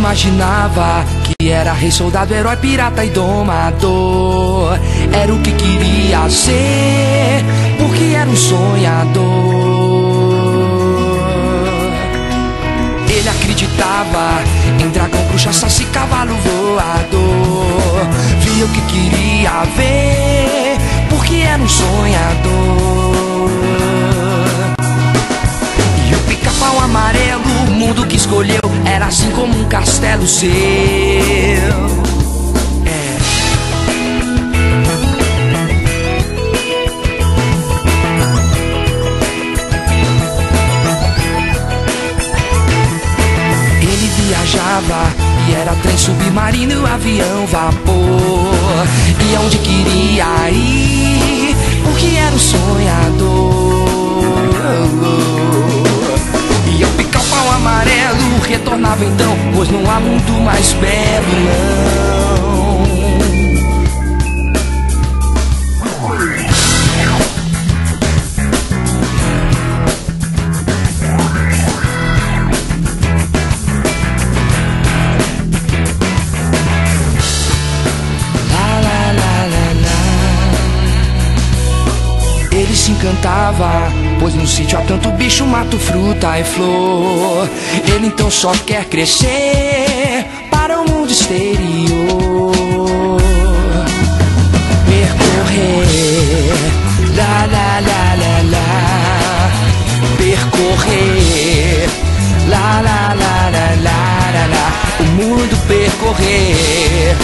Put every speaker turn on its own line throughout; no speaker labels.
imaginava que era rei, soldado, herói, pirata e domador. Era o que queria ser, porque era um sonhador. Ele acreditava em dragão, bruxa, saci, cavalo voador. Via o que queria ver, porque era um sonhador. E o pica-pau amarelo, assim como um castelo seu. É. Ele viajava e era trem submarino, avião, vapor. E aonde queria ir, porque era um sonhador. Então, pois não há mundo mais belo, não. Encantava, pois no sítio há tanto bicho, mato, fruta e flor. Ele então só quer crescer para o mundo exterior. Percorrer, lá, lá, lá, lá, lá. Percorrer, lá, lá, lá, lá, lá, lá. O mundo percorrer,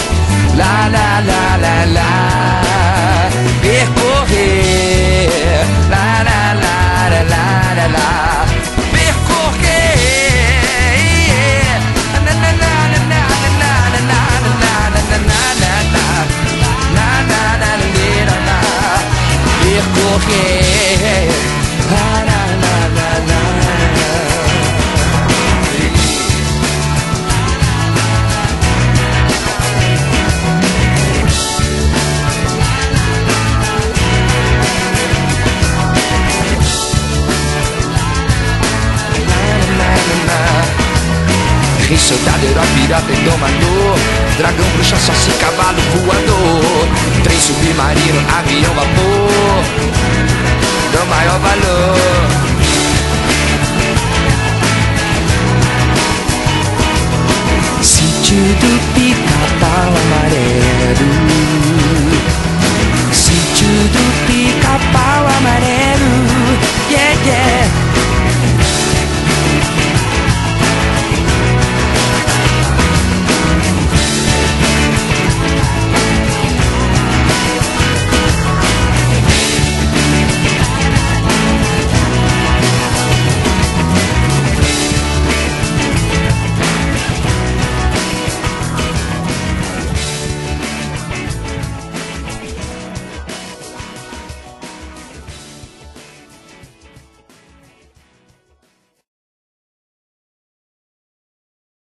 Soldadeiro, a pirata e domador. Dragão, bruxa, se cavalo, voador. Trem submarino, avião, vapor. Do maior valor. Sítio do pica-pau amarelo. Sítio do pica-pau amarelo.